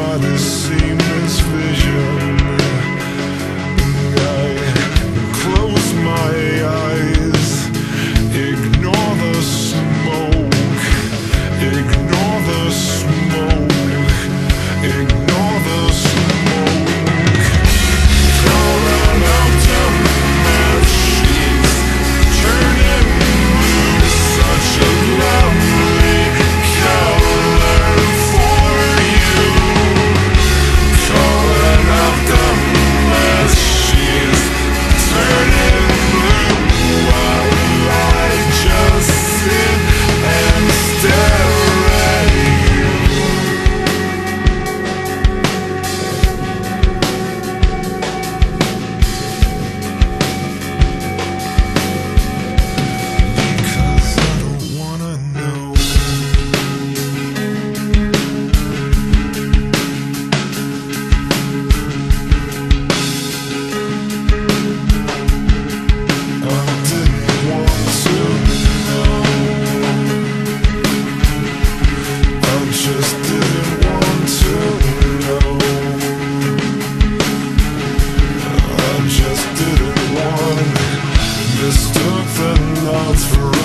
by the seam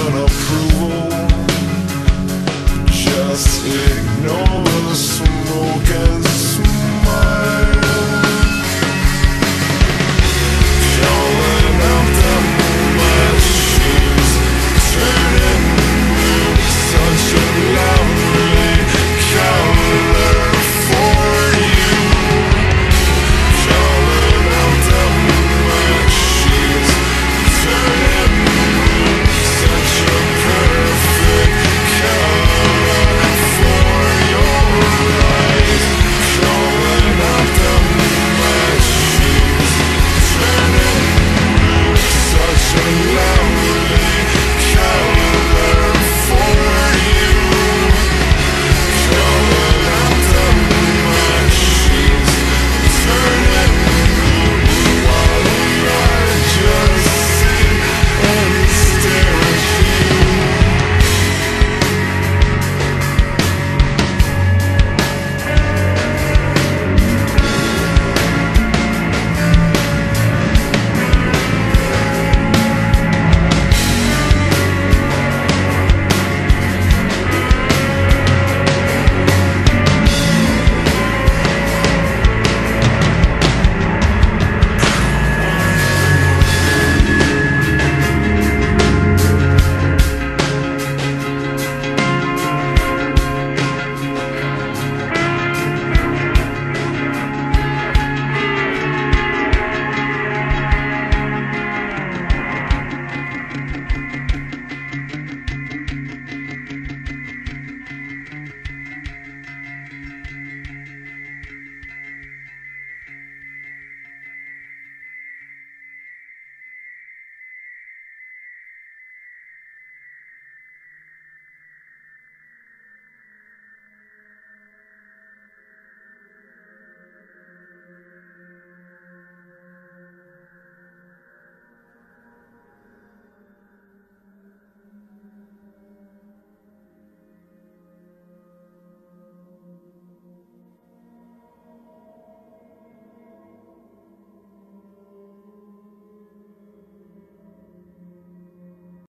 gonna prove